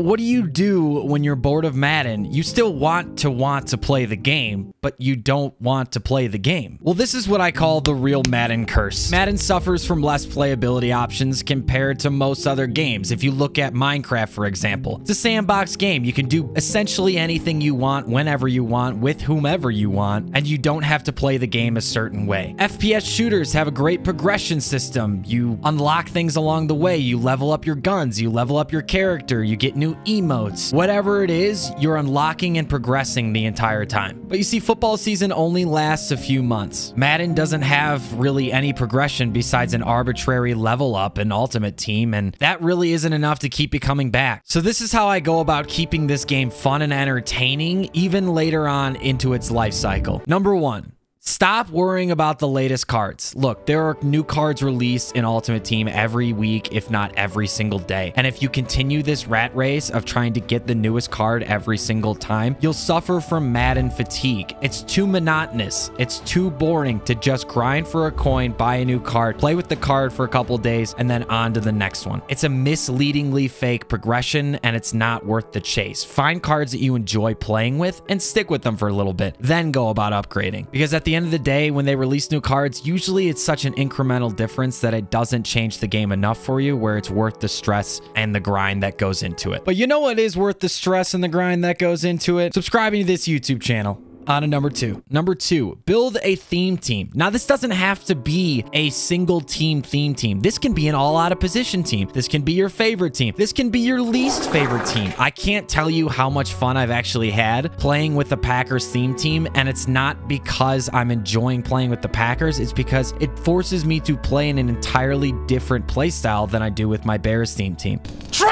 what do you do when you're bored of Madden? You still want to want to play the game, but you don't want to play the game. Well, this is what I call the real Madden curse. Madden suffers from less playability options compared to most other games. If you look at Minecraft, for example, it's a sandbox game. You can do essentially anything you want, whenever you want, with whomever you want, and you don't have to play the game a certain way. FPS shooters have a great progression system. You unlock things along the way. You level up your guns, you level up your character, you get new emotes. Whatever it is, you're unlocking and progressing the entire time. But you see, football season only lasts a few months. Madden doesn't have really any progression besides an arbitrary level up in Ultimate Team, and that really isn't enough to keep you coming back. So this is how I go about keeping this game fun and entertaining, even later on into its life cycle. Number one, Stop worrying about the latest cards. Look, there are new cards released in Ultimate Team every week, if not every single day. And if you continue this rat race of trying to get the newest card every single time, you'll suffer from Madden fatigue. It's too monotonous. It's too boring to just grind for a coin, buy a new card, play with the card for a couple days, and then on to the next one. It's a misleadingly fake progression, and it's not worth the chase. Find cards that you enjoy playing with and stick with them for a little bit, then go about upgrading. Because at the the end of the day, when they release new cards, usually it's such an incremental difference that it doesn't change the game enough for you where it's worth the stress and the grind that goes into it. But you know what is worth the stress and the grind that goes into it? Subscribing to this YouTube channel on to number two. Number two, build a theme team. Now, this doesn't have to be a single team theme team. This can be an all out of position team. This can be your favorite team. This can be your least favorite team. I can't tell you how much fun I've actually had playing with the Packers theme team. And it's not because I'm enjoying playing with the Packers. It's because it forces me to play in an entirely different playstyle than I do with my Bears theme team. Traitor!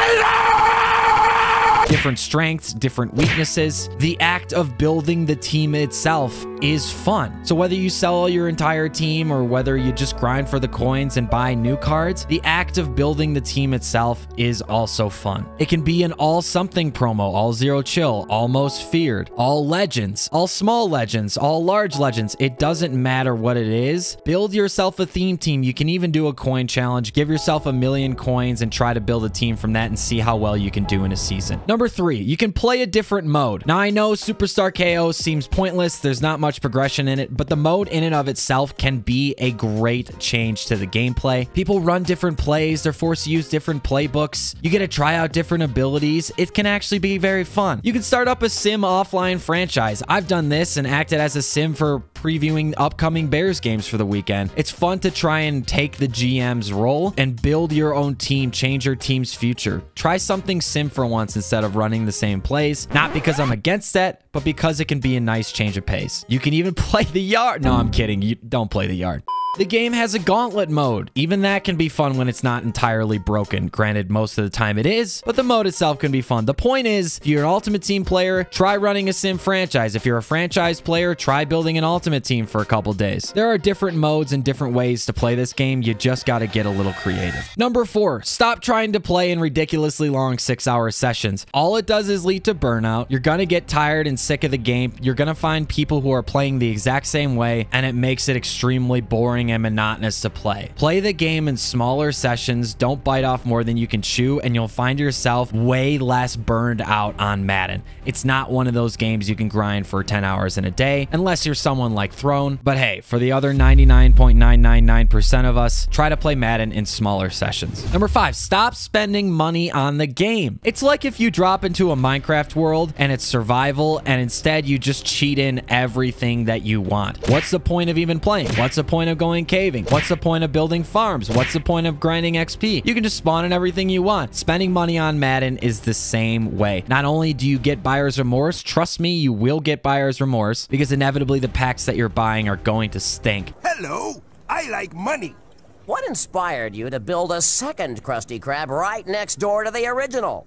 Different strengths, different weaknesses. The act of building the team itself is fun. So whether you sell your entire team or whether you just grind for the coins and buy new cards, the act of building the team itself is also fun. It can be an all something promo, all zero chill, all most feared, all legends, all small legends, all large legends. It doesn't matter what it is. Build yourself a theme team. You can even do a coin challenge. Give yourself a million coins and try to build a team from that and see how well you can do in a season. Number three, you can play a different mode. Now, I know Superstar KO seems pointless. There's not much progression in it, but the mode in and of itself can be a great change to the gameplay. People run different plays. They're forced to use different playbooks. You get to try out different abilities. It can actually be very fun. You can start up a sim offline franchise. I've done this and acted as a sim for previewing upcoming Bears games for the weekend. It's fun to try and take the GM's role and build your own team, change your team's future. Try something sim for once instead of running the same plays. Not because I'm against that, but because it can be a nice change of pace. You can even play the yard. No, I'm kidding. You don't play the yard. The game has a gauntlet mode. Even that can be fun when it's not entirely broken. Granted, most of the time it is, but the mode itself can be fun. The point is, if you're an Ultimate Team player, try running a sim franchise. If you're a franchise player, try building an Ultimate Team for a couple days. There are different modes and different ways to play this game. You just got to get a little creative. Number four, stop trying to play in ridiculously long six hour sessions. All it does is lead to burnout. You're going to get tired and sick of the game. You're going to find people who are playing the exact same way, and it makes it extremely boring boring and monotonous to play. Play the game in smaller sessions, don't bite off more than you can chew, and you'll find yourself way less burned out on Madden. It's not one of those games you can grind for 10 hours in a day, unless you're someone like Throne. But hey, for the other 99.999% of us, try to play Madden in smaller sessions. Number five, stop spending money on the game. It's like if you drop into a Minecraft world and it's survival, and instead you just cheat in everything that you want. What's the point of even playing? What's the point of going going caving? What's the point of building farms? What's the point of grinding XP? You can just spawn in everything you want. Spending money on Madden is the same way. Not only do you get buyer's remorse, trust me, you will get buyer's remorse because inevitably the packs that you're buying are going to stink. Hello, I like money. What inspired you to build a second Krusty Krab right next door to the original?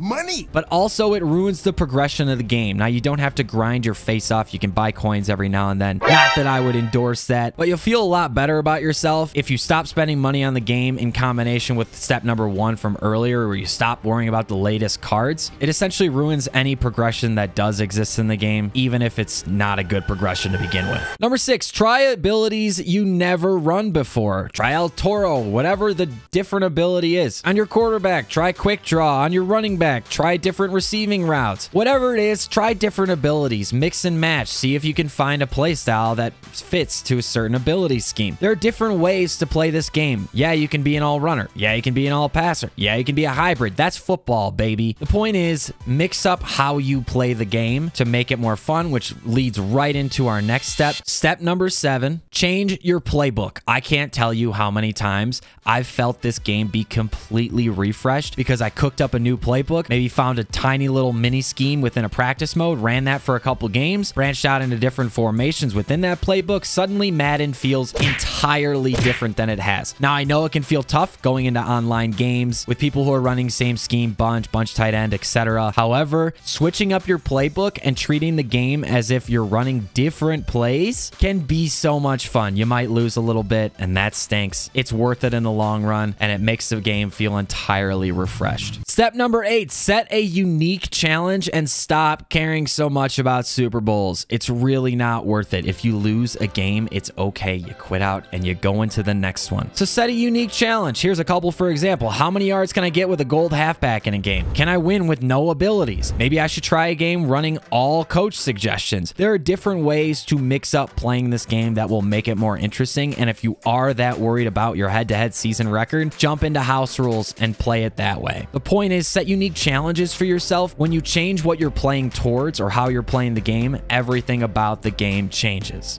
Money. But also it ruins the progression of the game. Now you don't have to grind your face off. You can buy coins every now and then. Not that I would endorse that, but you'll feel a lot better about yourself if you stop spending money on the game in combination with step number one from earlier where you stop worrying about the latest cards. It essentially ruins any progression that does exist in the game, even if it's not a good progression to begin with. Number six, try abilities you never run before. Try El Toro, whatever the different ability is. On your quarterback, try Quick Draw. On your running back, Try different receiving routes. Whatever it is, try different abilities. Mix and match. See if you can find a playstyle that fits to a certain ability scheme. There are different ways to play this game. Yeah, you can be an all runner. Yeah, you can be an all passer. Yeah, you can be a hybrid. That's football, baby. The point is, mix up how you play the game to make it more fun, which leads right into our next step. Step number seven change your playbook. I can't tell you how many times I've felt this game be completely refreshed because I cooked up a new playbook, maybe found a tiny little mini scheme within a practice mode, ran that for a couple games, branched out into different formations within that playbook. Suddenly, Madden feels entirely different than it has. Now, I know it can feel tough going into online games with people who are running same scheme, bunch, bunch tight end, etc. However, switching up your playbook and treating the game as if you're running different plays can be so much fun. You might lose a little bit, and that stinks. It's worth it in the long run, and it makes the game feel entirely refreshed. Step number eight, set a unique challenge and stop caring so much about Super Bowls. It's really not worth it. If you lose a game, it's okay. You quit out and you go into the next one. So set a unique challenge. Here's a couple for example. How many yards can I get with a gold halfback in a game? Can I win with no abilities? Maybe I should try a game running all coach suggestions. There are different ways to mix up playing this game that will make it more interesting. And if you are that worried about your head-to-head -head season record, jump into house rules and play it that way. The point is set unique challenges for yourself. When you change what you're playing towards or how you're playing the game, everything about the game changes.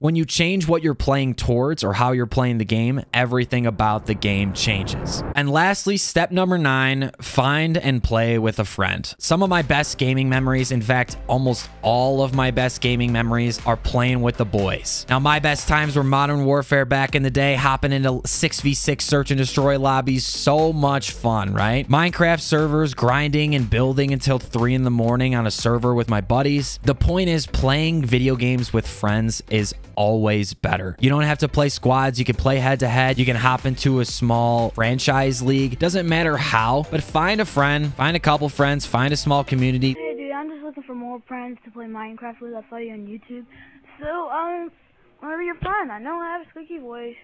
When you change what you're playing towards or how you're playing the game, everything about the game changes. And lastly, step number nine, find and play with a friend. Some of my best gaming memories, in fact, almost all of my best gaming memories are playing with the boys. Now, my best times were Modern Warfare back in the day, hopping into 6v6 search and destroy lobbies. So much fun, right? Minecraft servers, grinding and building until 3 in the morning on a server with my buddies. The point is, playing video games with friends is always better. You don't have to play squads. You can play head to head. You can hop into a small franchise league. Doesn't matter how, but find a friend, find a couple friends, find a small community. Hey dude, I'm just looking for more friends to play Minecraft with. I saw you on YouTube. So, um, whenever your friend, I know I have a squeaky voice.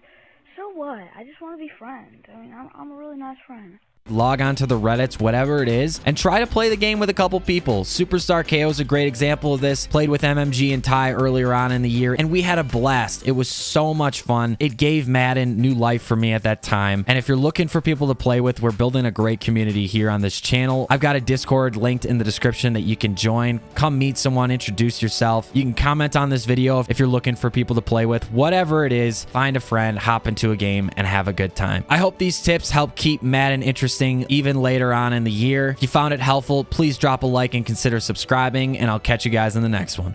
So what? I just want to be friends. I mean, I'm, I'm a really nice friend log on to the Reddits, whatever it is, and try to play the game with a couple people. Superstar KO is a great example of this. Played with MMG and Ty earlier on in the year, and we had a blast. It was so much fun. It gave Madden new life for me at that time. And if you're looking for people to play with, we're building a great community here on this channel. I've got a Discord linked in the description that you can join. Come meet someone, introduce yourself. You can comment on this video if you're looking for people to play with. Whatever it is, find a friend, hop into a game, and have a good time. I hope these tips help keep Madden interesting interesting even later on in the year. If you found it helpful, please drop a like and consider subscribing, and I'll catch you guys in the next one.